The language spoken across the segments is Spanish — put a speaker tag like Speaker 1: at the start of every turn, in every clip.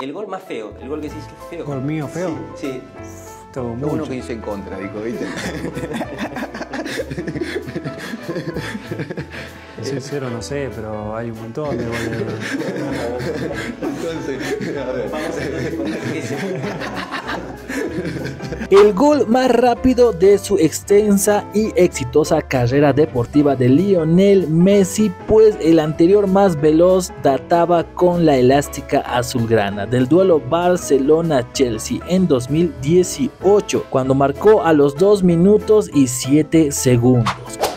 Speaker 1: El gol más feo, el gol que es feo.
Speaker 2: ¿Gol mío feo?
Speaker 1: Sí. sí.
Speaker 2: Todo
Speaker 3: Lo uno
Speaker 2: mucho.
Speaker 3: que hice en contra, dijo, ¿viste?
Speaker 2: Sincero no sé, pero hay un montón de goles.
Speaker 3: Entonces, a ver.
Speaker 1: Vamos entonces con el
Speaker 4: gol más rápido de su extensa y exitosa carrera deportiva de Lionel Messi, pues el anterior más veloz databa con la elástica azulgrana del duelo Barcelona-Chelsea en 2018, cuando marcó a los 2 minutos y 7 segundos.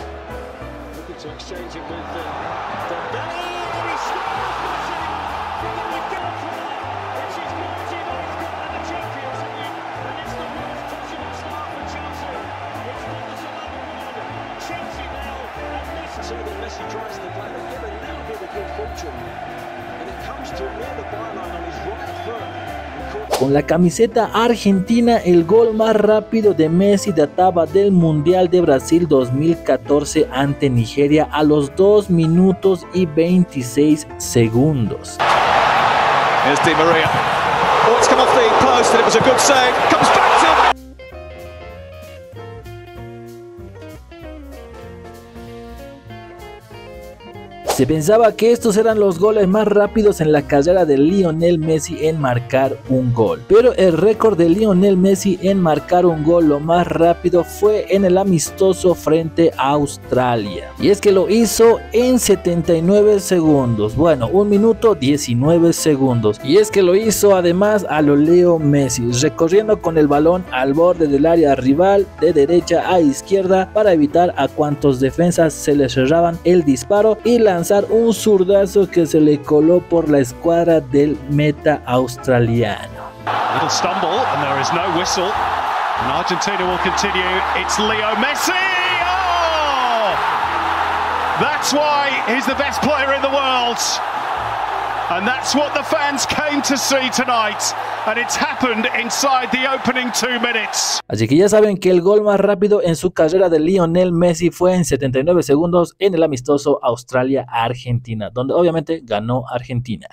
Speaker 5: Messi tries to play again a little bit of good fortune. And it comes to near the byline on his right foot. And caught
Speaker 4: Con la camiseta argentina, el gol más rápido de Messi databa del Mundial de Brasil 2014 ante Nigeria a los 2 minutos y 26 segundos.
Speaker 6: Here's Di Maria. Oh, it's come off the post and it was a good save. Comes back to.
Speaker 4: Se pensaba que estos eran los goles más rápidos en la carrera de Lionel Messi en marcar un gol. Pero el récord de Lionel Messi en marcar un gol lo más rápido fue en el amistoso frente a Australia. Y es que lo hizo en 79 segundos. Bueno, 1 minuto 19 segundos. Y es que lo hizo además a lo Leo Messi, recorriendo con el balón al borde del área rival de derecha a izquierda para evitar a cuantos defensas se le cerraban el disparo y lanzar un zurdazo que se le coló por la escuadra del meta australiano.
Speaker 6: Little stumble and there is no whistle. And Argentina will continue. It's Leo Messi. Oh! That's why he's the best player in the world. And that's what the fans came to see tonight. And it's happened inside the opening two minutes.
Speaker 4: Así que ya saben que el gol más rápido en su carrera de Lionel Messi fue en 79 segundos en el amistoso Australia-Argentina, donde obviamente ganó Argentina.